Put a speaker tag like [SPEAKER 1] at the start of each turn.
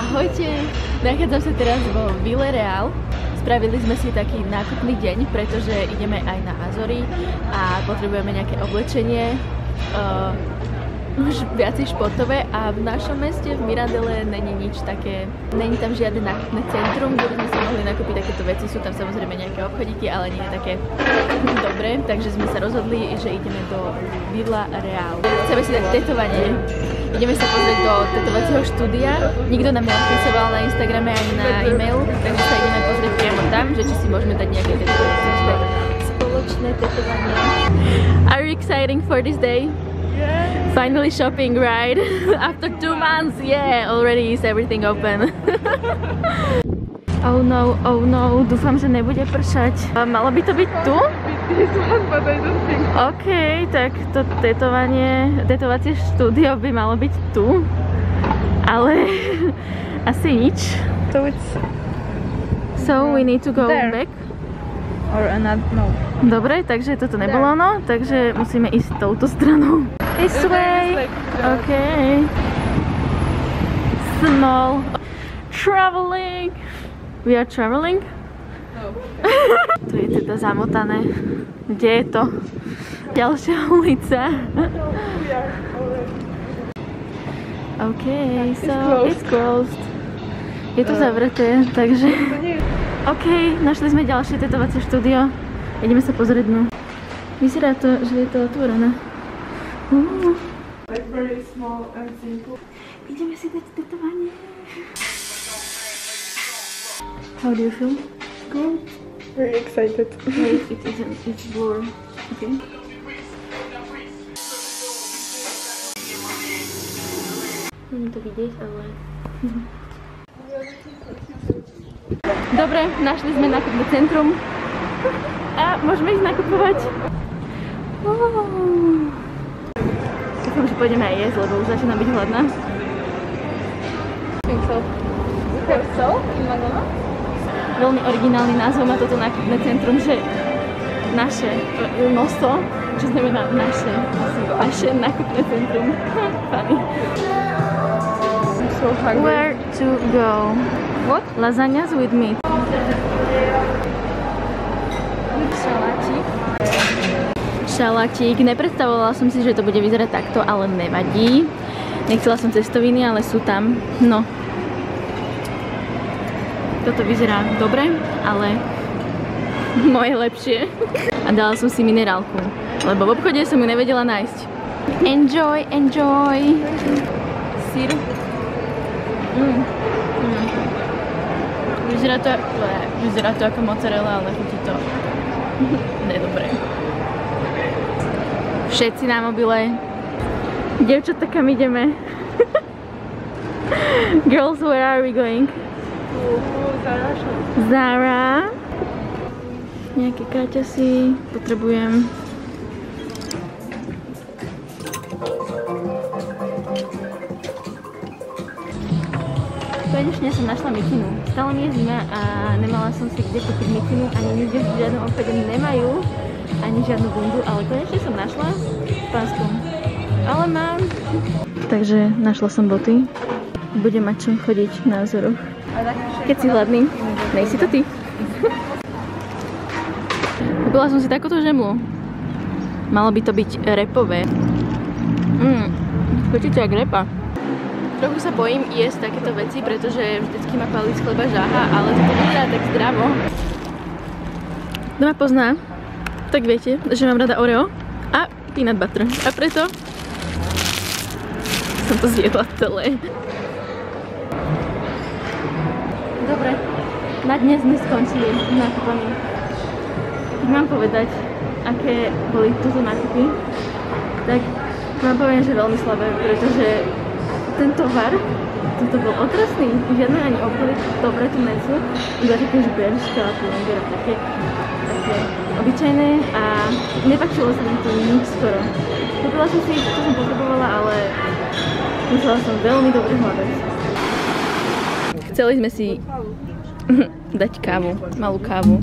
[SPEAKER 1] Ahojte, nachádzam sa teraz vo Real. Spravili sme si taký nákupný deň, pretože ideme aj na Azory a potrebujeme nejaké oblečenie. Uh, už viacej športové a v našom meste v Mirandele není nič také, není tam žiadne nákupné centrum, kde by sme si mohli nakúpiť takéto veci, sú tam samozrejme nejaké obchodíky, ale nie také dobré, takže sme sa rozhodli, že ideme do Villa Real. Chceme si dať tetovanie, ideme sa pozrieť do tetovacieho štúdia, nikto nám neodpisoval na Instagrame ani na e-mail, takže sa ideme pozrieť priamo tam, že či si môžeme dať nejaké tetovanie. Spoločné tetovanie. Are you exciting for this day? Finally shopping, right? After two months, yeah, already is everything open. oh no, oh no, dúfam, že nebude pršať. Malo by to byť tu? OK, tak to tetovanie, tetovacie štúdio by malo byť tu. Ale asi nič.
[SPEAKER 2] So it's...
[SPEAKER 1] So we need to go
[SPEAKER 2] There.
[SPEAKER 1] back.
[SPEAKER 2] Or another... No.
[SPEAKER 1] Dobre, takže toto nebolo ono, takže musíme ísť touto stranou. This way. Okay. Small. Traveling. We are traveling. tu je teda zamotané. Kde je to? Ďalšia ulica. OK, so it's closed. Je to zavreté, takže... OK, našli sme ďalšie tetovacie štúdio. Ideme sa pozrieť dnu. Vyzerá to, že je to otvorené.
[SPEAKER 2] Like very small and simple.
[SPEAKER 1] Ideme si dať tetovanie. How do you feel?
[SPEAKER 2] Good. Very excited.
[SPEAKER 1] Wait, it isn't, it's blur. Okay. Není to vidieť, ale... Dobre, našli sme nákupné centrum. A môžeme ísť nakupovať. Oh. Pôjdeme aj jesť, lebo už začínam byť hladná. Veľmi originálny názov má toto nákupné centrum, že naše e, nosto, čo znamená naše, naše nákupné centrum. Funny.
[SPEAKER 2] So.
[SPEAKER 1] Where to go?
[SPEAKER 2] What?
[SPEAKER 1] Lasagnas with meat. Šaláčik. Nepredstavovala som si, že to bude vyzerať takto, ale nevadí. Nechcela som cestoviny, ale sú tam. No. Toto vyzerá dobre, ale moje lepšie. A dala som si minerálku, lebo v obchode som ju nevedela nájsť. Enjoy, enjoy. Syr. Mm. Vyzerá to, vyzerá to ako mozzarella, ale chutí to nedobre. Všetci na mobile. Dievčatá, kam ideme? Girls, where are we going? Zara. Nejaké kraťasy. Potrebujem. Konečne som našla mikinu. Stále mi je zima a nemala som si kde kúpiť mikinu, ani nikde v žiadnom nemajú, ani žiadnu bundu, ale konečne som našla v Pánskom. Ale mám. Takže našla som boty. Budem mať čo chodiť na vzoroch. Keď si hladný, nej si to ty. Kúpila som si takúto žemlu. Malo by to byť repové. Mmm, chutí to jak repa. Trochu sa bojím jesť takéto veci, pretože vždycky ma palí z chleba žáha, ale toto vyzerá tak zdravo. Kto ma pozná, tak viete, že mám rada Oreo a peanut butter. A preto som to zjedla celé. Dobre, na dnes sme skončili nákupami. Keď mám povedať, aké boli túto nákupy, tak vám poviem, že veľmi slabé, pretože ten tovar, toto bol otrasný, žiadne ani obchody dobre tu sú, iba také žberška, plunger a také, také obyčajné a nepáčilo sa mi to nič skoro. Kúpila som si, čo som potrebovala, ale musela som veľmi dobre hľadať. Chceli sme si dať kávu, malú kávu.